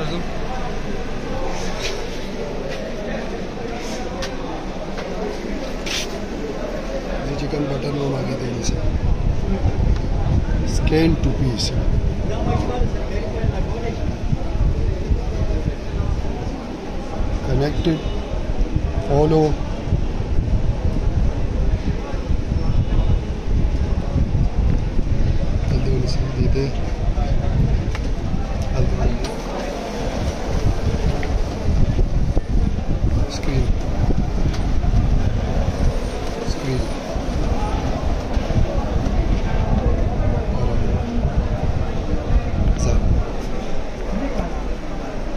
कर दूँ chicken butter non आगे देने से। Scan to piece connected follow देते